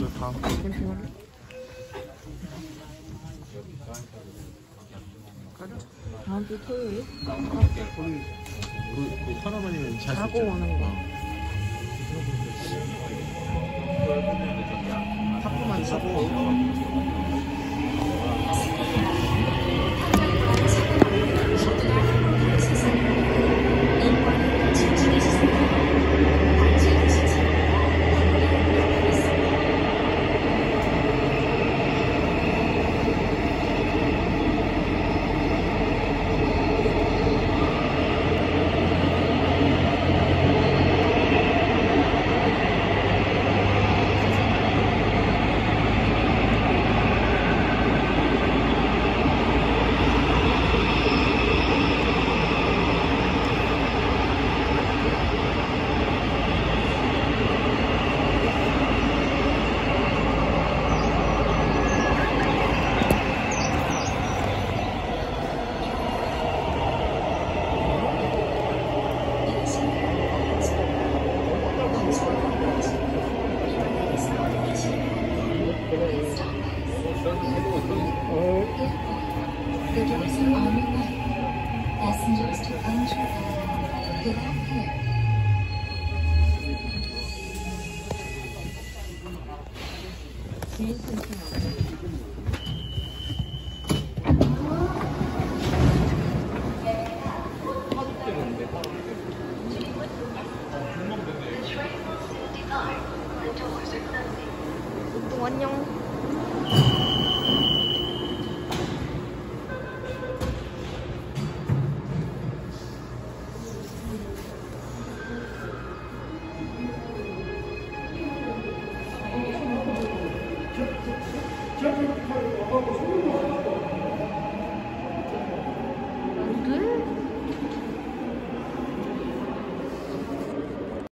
너 다음 주 캠핑할래? 가자. 다음 주 토요일? 거기 그, 그 하나만이면 잘수 자고. 오는 거. 탁구만 치고. The doors are on your right. Passengers to enter and get out here. Please continue. Tuấn Nhung